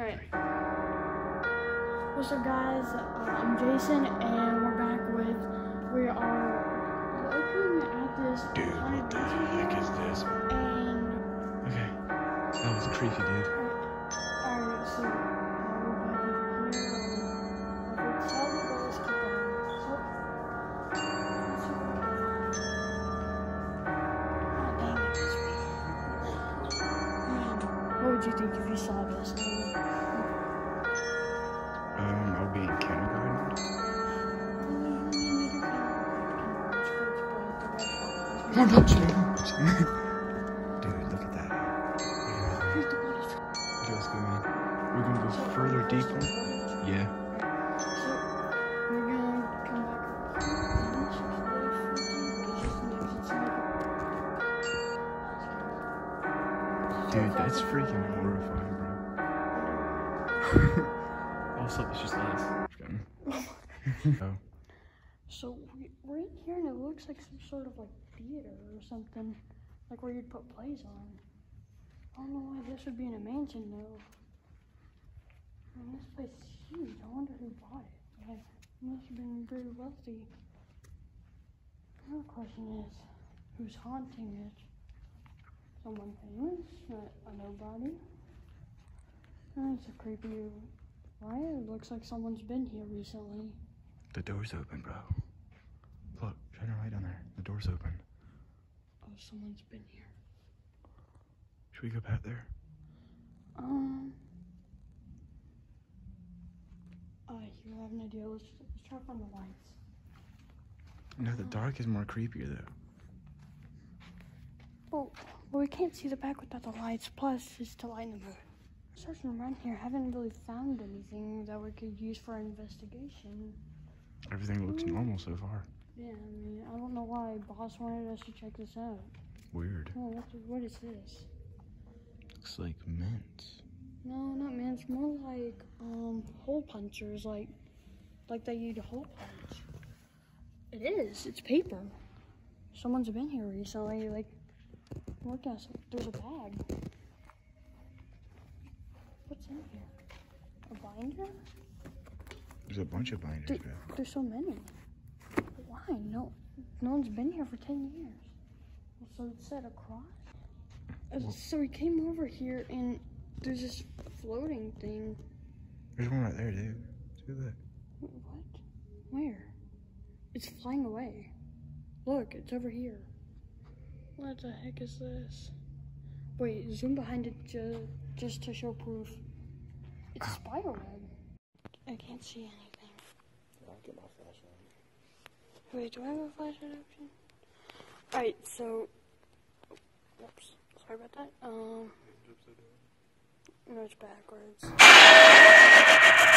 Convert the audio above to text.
Alright. What's up, guys? Uh, I'm Jason, and we're back with. We are looking at this. Dude, what the heck is this? And. Okay. That was creepy, dude. You think if you saw this? Um, I'll be in kindergarten. Touch me. Dude, look at that. Look at that. We're gonna go further deeper. Yeah. Dude, that's freaking horrifying, bro. also, it's just us. oh. So we- we're in here and it looks like some sort of like theater or something, like where you'd put plays on. I don't know why this would be in a mansion though. I mean, this place is huge. I wonder who bought it. Like, it must have been very wealthy. The question is, who's haunting it? Someone famous? Not a nobody? That's a creepy. Why it looks like someone's been here recently. The door's open, bro. Look, shine a light on there. The door's open. Oh, someone's been here. Should we go back there? Um. Uh, you have an idea. Let's, let's try on the lights. No, the dark is more creepier though. Well, well, we can't see the back without the lights. Plus, it's to lighten the mood. Searching around here, haven't really found anything that we could use for investigation. Everything looks normal so far. Yeah, I mean, I don't know why boss wanted us to check this out. Weird. Oh, what, what is this? Looks like mint. No, not man. It's more like um hole punchers, like like they use hole punch. It is. It's paper. Someone's been here recently. Like, look at There's a bag. What's in here? A binder? There's a bunch of binders, there's so many. Why? No, no one's been here for ten years. So it said across. Uh, Well- So we came over here and there's this floating thing. There's one right there, dude. See that? Wait, What? Where? It's flying away. Look, it's over here. What the heck is this? Wait, zoom behind it ju- just to show proof. It's a spider web. I can't see anything. I'll get my flashlight. Wait, do I have a flashlight option? Alright, so. Oops, Sorry about that. Um. No, it's backwards.